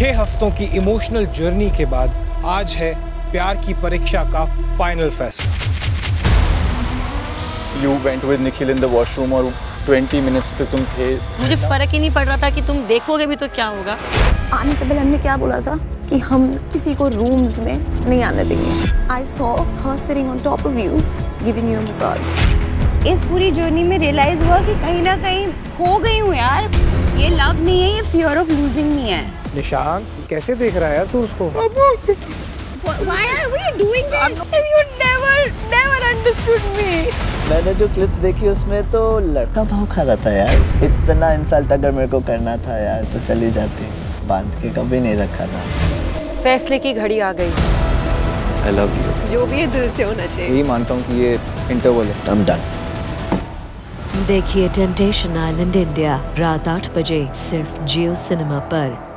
छह हफ्तों की इमोशनल जर्नी के बाद आज है प्यार की परीक्षा का फाइनल फैसला you went with Nikhil in the washroom और 20 मिनट्स तक तुम थे। मुझे फ़र्क ही नहीं पड़ रहा था कि तुम देखोगे भी तो क्या होगा। आने से पहले हमने क्या बोला था? कि हम किसी को रूम्स में नहीं आने देंगे। I saw her sitting on top of you giving you massage इस पूरी जर्नी में रियलाइज़ हुआ कि कहीं ना कहीं खो गई हूँ यार। ये लव नहीं है ये फियर ऑफ़ लूजिंग नहीं है। निशान कैसे देख रहा है यार तू उसको? Why are we doing this? You never, never understood me. मैंने जो क्लिप्स देखी उसमें तो लड़का भाव खा रहा था यार। इतना इंसल्ट अगर मेरे को करना था यार तो चली जाती। बाँध के कभी नहीं रखा था। फैसले की घड़ी आ गई। आई लव यू जो भी दिल से होना चाहिए। यही मानता हूँ कि ये इंटरवल है। I'm done. देखिए टेम्पटेशन आइलैंड इंडिया रात आठ बजे सिर्फ़ जियो सिनेमा पर।